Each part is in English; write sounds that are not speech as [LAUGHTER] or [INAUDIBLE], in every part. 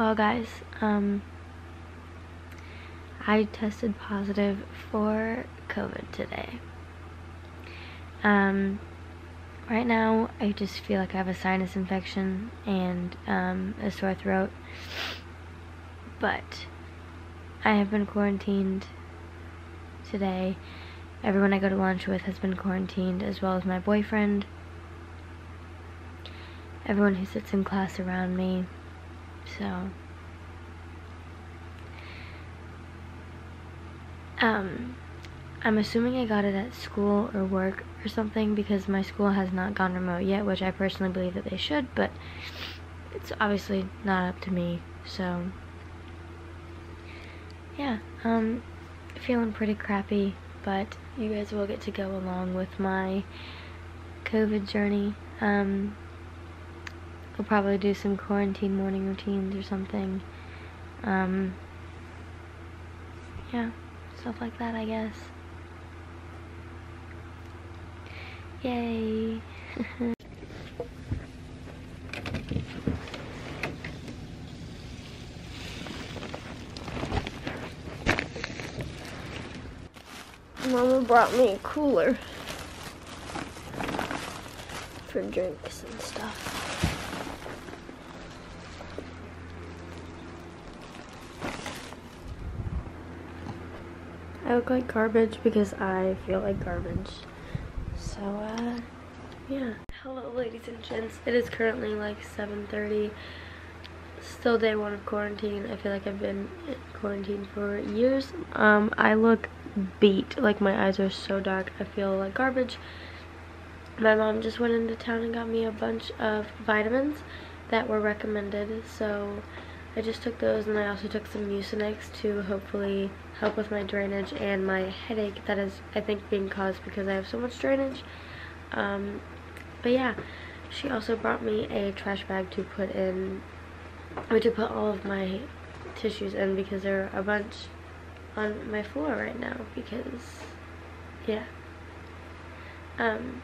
Well, guys, um, I tested positive for COVID today. Um, right now, I just feel like I have a sinus infection and um, a sore throat. But I have been quarantined today. Everyone I go to lunch with has been quarantined, as well as my boyfriend. Everyone who sits in class around me. So, um, I'm assuming I got it at school or work or something because my school has not gone remote yet, which I personally believe that they should, but it's obviously not up to me. So, yeah, um, feeling pretty crappy, but you guys will get to go along with my COVID journey. Um, I'll probably do some quarantine morning routines or something. Um, yeah, stuff like that, I guess. Yay! [LAUGHS] Mama brought me a cooler for drinks and stuff. I look like garbage because I feel like garbage. So, uh, yeah. Hello, ladies and gents. It is currently like 7.30. Still day one of quarantine. I feel like I've been in quarantine for years. Um, I look beat. Like, my eyes are so dark. I feel like garbage. My mom just went into town and got me a bunch of vitamins that were recommended. So, I just took those and I also took some Mucinex to hopefully help with my drainage and my headache that is, I think, being caused because I have so much drainage. Um, but yeah, she also brought me a trash bag to put in, or to put all of my tissues in because there are a bunch on my floor right now because, yeah. Um,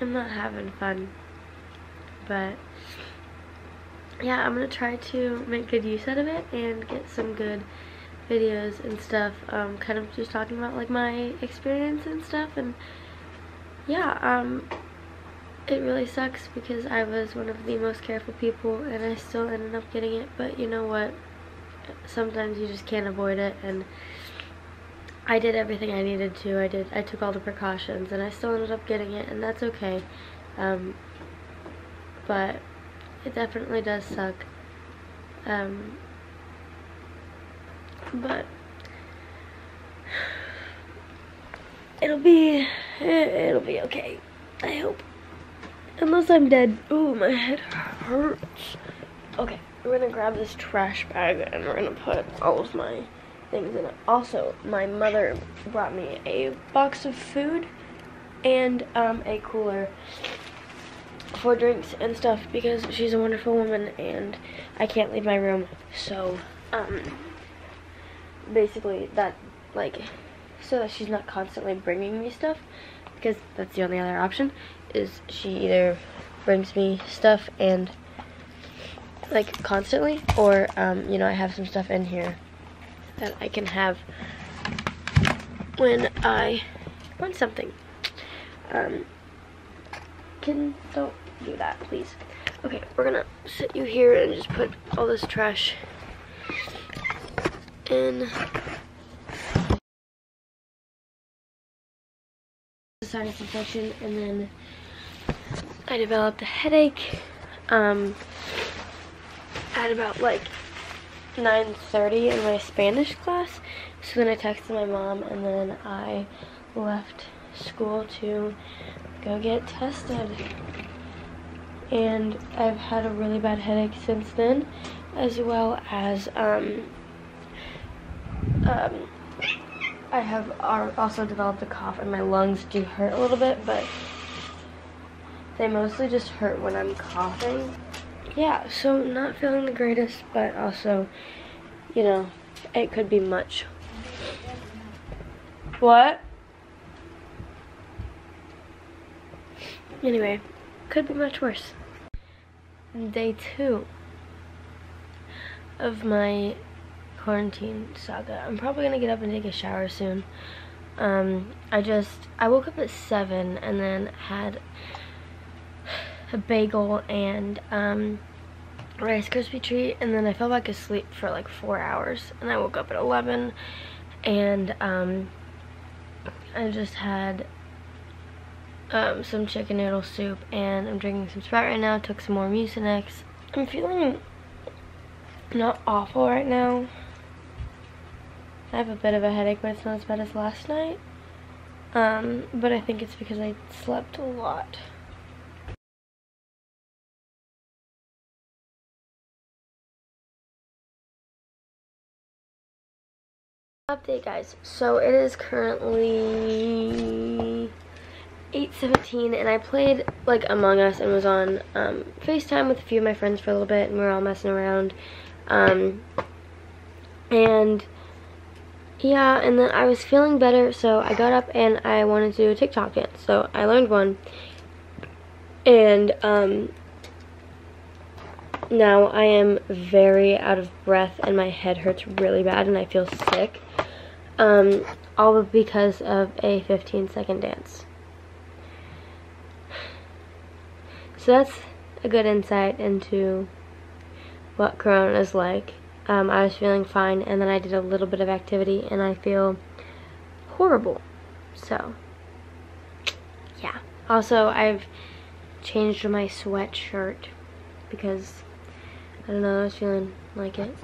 I'm not having fun, but yeah, I'm going to try to make good use out of it and get some good videos and stuff, um, kind of just talking about like my experience and stuff, and yeah, um, it really sucks because I was one of the most careful people and I still ended up getting it, but you know what, sometimes you just can't avoid it, and I did everything I needed to, I did, I took all the precautions, and I still ended up getting it, and that's okay, um, but it definitely does suck. Um, but it'll be it'll be okay. I hope. Unless I'm dead. Ooh, my head hurts. Okay, we're gonna grab this trash bag and we're gonna put all of my things in it. Also, my mother brought me a box of food and um, a cooler for drinks and stuff because she's a wonderful woman and I can't leave my room. So, um, basically that, like, so that she's not constantly bringing me stuff because that's the only other option is she either brings me stuff and like constantly or um, you know I have some stuff in here that I can have when I want something um, can don't do that, please. Okay, we're gonna sit you here and just put all this trash in. Sinus infection, and then I developed a headache um, at about like 9.30 in my Spanish class. So then I texted my mom, and then I left school to go get tested. And I've had a really bad headache since then as well as um, um, I have also developed a cough and my lungs do hurt a little bit but they mostly just hurt when I'm coughing. Yeah so not feeling the greatest but also you know it could be much. What anyway could be much worse day two of my quarantine saga. I'm probably gonna get up and take a shower soon. Um, I just, I woke up at 7 and then had a bagel and um, Rice Krispie treat and then I fell back asleep for like 4 hours and I woke up at 11 and um, I just had um, some chicken noodle soup and I'm drinking some Sprite right now, took some more Mucinex. I'm feeling not awful right now. I have a bit of a headache, but it's not as bad as last night. Um, but I think it's because I slept a lot. Update guys, so it is currently 8.17 and I played like Among Us and was on um, FaceTime with a few of my friends for a little bit and we were all messing around. Um, and yeah, and then I was feeling better, so I got up and I wanted to do a TikTok dance. So I learned one. And um, now I am very out of breath and my head hurts really bad and I feel sick. Um, all because of a 15 second dance. So that's a good insight into what Corona is like um, I was feeling fine and then I did a little bit of activity and I feel horrible. So, yeah. Also, I've changed my sweatshirt because, I don't know, I was feeling like it.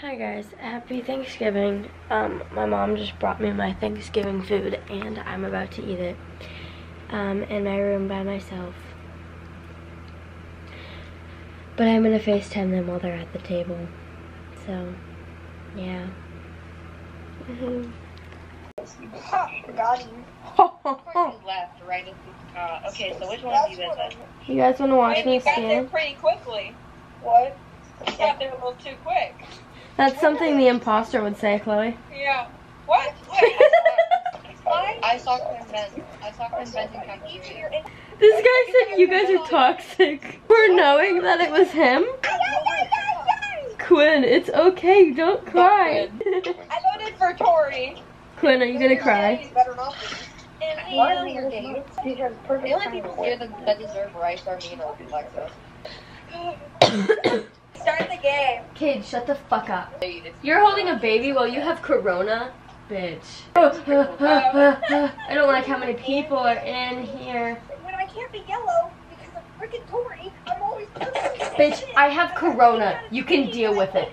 Hi guys, happy Thanksgiving. Um, my mom just brought me my Thanksgiving food and I'm about to eat it um, in my room by myself. But I'm gonna FaceTime them while they're at the table. So, yeah. Mm -hmm. Got you. left, right? Uh, okay, so which one of you is it? You guys want to watch me you stand? pretty quickly. What? You got there a little too quick. That's something the imposter would say, Chloe. Yeah. What? Wait, [LAUGHS] I saw Quinn Ben. I saw Quinn Benson come This guy said you guys are toxic for knowing that it was him. Quinn, it's okay. Don't cry. I voted for Tori. Quinn, are you gonna cry? The only people here that, that deserve rice are me and Alexis. Start the game. Kid, shut the fuck up. You're holding a baby while you have corona? Bitch. [LAUGHS] I don't like how many people are in here. When I can't be yellow because of freaking Tori, I'm always Bitch, I have corona. You can deal with it.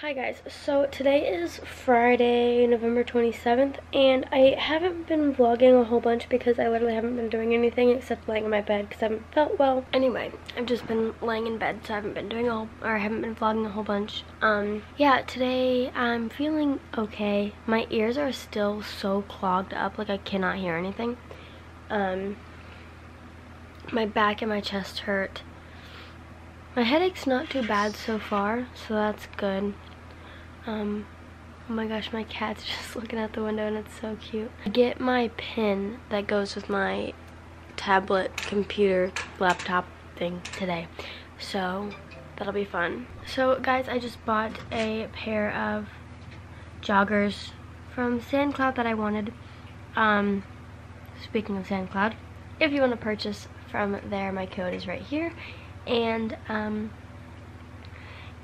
Hi guys, so today is Friday, November 27th, and I haven't been vlogging a whole bunch because I literally haven't been doing anything except laying in my bed because I haven't felt well. Anyway, I've just been laying in bed, so I haven't been doing a whole, or I haven't been vlogging a whole bunch. Um, yeah, today I'm feeling okay. My ears are still so clogged up, like I cannot hear anything. Um, my back and my chest hurt. My headache's not too bad so far, so that's good. Um, oh my gosh, my cat's [LAUGHS] just looking out the window and it's so cute. I get my pin that goes with my tablet, computer, laptop thing today. So, that'll be fun. So, guys, I just bought a pair of joggers from SandCloud that I wanted. Um, speaking of SandCloud, if you want to purchase from there, my code is right here and um,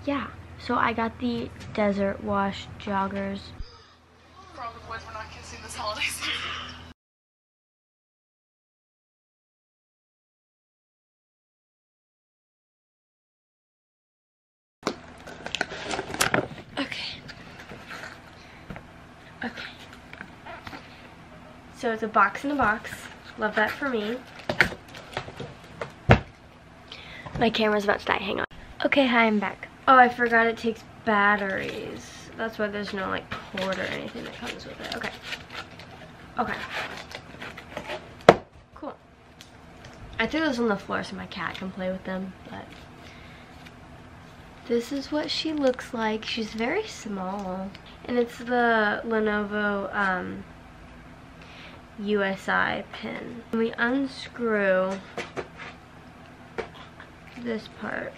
yeah so I got the desert wash joggers boys, we're not kissing this holiday season. Okay. Okay. So it's a box in a box. Love that for me. My camera's about to die, hang on. Okay, hi, I'm back. Oh, I forgot it takes batteries. That's why there's no like cord or anything that comes with it. Okay. Okay. Cool. I threw those on the floor so my cat can play with them, but this is what she looks like. She's very small. And it's the Lenovo um, USI pin. We unscrew this part.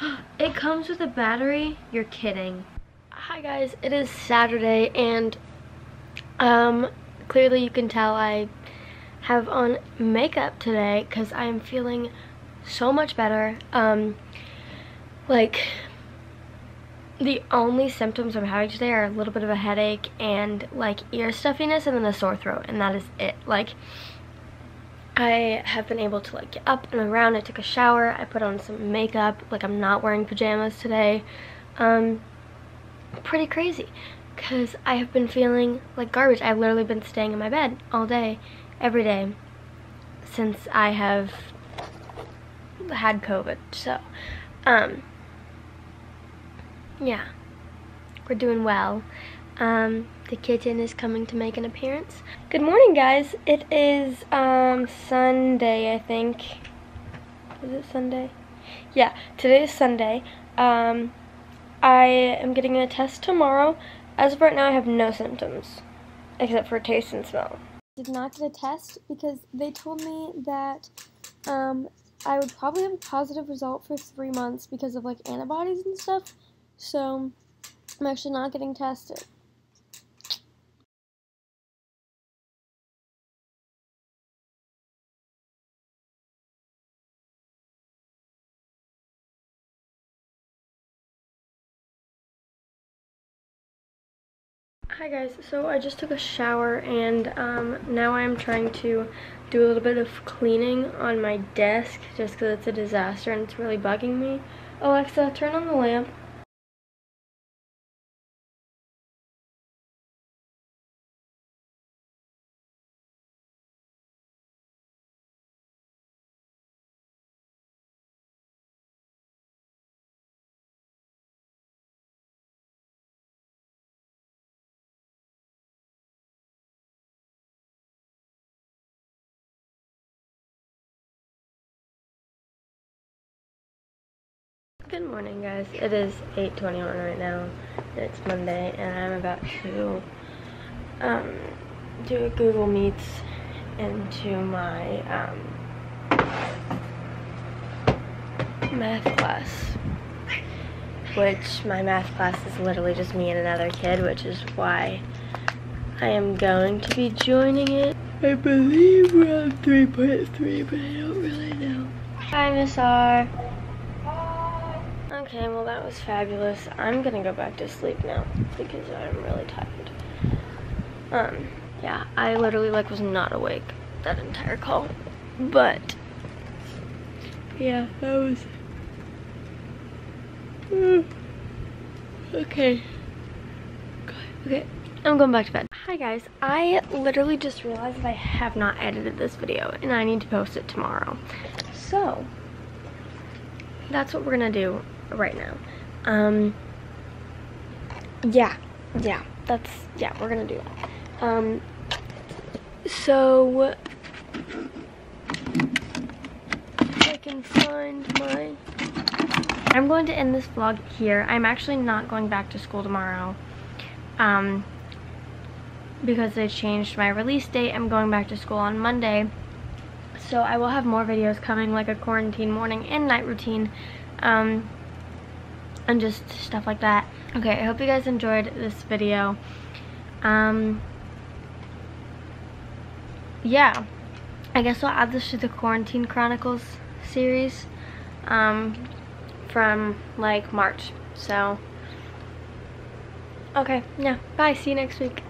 [GASPS] it comes with a battery? You're kidding. Hi guys, it is Saturday and um, clearly you can tell I have on makeup today because I'm feeling so much better. Um, like the only symptoms I'm having today are a little bit of a headache and like ear stuffiness and then a sore throat and that is it. Like, I have been able to like get up and around. I took a shower. I put on some makeup. Like I'm not wearing pajamas today. Um, pretty crazy because I have been feeling like garbage. I've literally been staying in my bed all day, every day since I have had COVID. So, um, yeah, we're doing well. Um, the kitten is coming to make an appearance. Good morning, guys. It is um, Sunday, I think. Is it Sunday? Yeah, today is Sunday. Um, I am getting a test tomorrow. As of right now, I have no symptoms, except for taste and smell. Did not get a test because they told me that um, I would probably have a positive result for three months because of like antibodies and stuff. So I'm actually not getting tested. Hi guys, so I just took a shower and um, now I'm trying to do a little bit of cleaning on my desk just because it's a disaster and it's really bugging me. Alexa, turn on the lamp. Good morning guys, it is 8.21 right now, it's Monday, and I'm about to um, do a Google Meets into my um, math class, which my math class is literally just me and another kid, which is why I am going to be joining it. I believe we're on 3.3, but I don't really know. Hi, Miss R. Okay, well that was fabulous. I'm gonna go back to sleep now because I'm really tired. Um, yeah, I literally like was not awake that entire call. But yeah, that was okay. Okay, I'm going back to bed. Hi guys, I literally just realized that I have not edited this video and I need to post it tomorrow. So, that's what we're gonna do right now. Um, yeah, yeah, that's, yeah, we're gonna do that. Um, so, I can find my, I'm going to end this vlog here. I'm actually not going back to school tomorrow, um, because they changed my release date. I'm going back to school on Monday. So I will have more videos coming, like a quarantine morning and night routine. Um, and just stuff like that. Okay, I hope you guys enjoyed this video. Um, yeah, I guess I'll add this to the Quarantine Chronicles series um, from like March. So, okay, yeah, bye. See you next week.